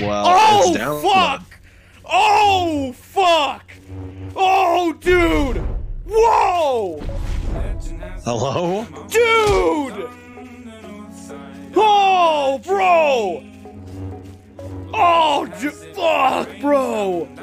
Well, oh, down fuck! Oh, fuck! Oh, dude! Whoa! Hello? Dude! Oh, bro! Oh, dude! Fuck, bro!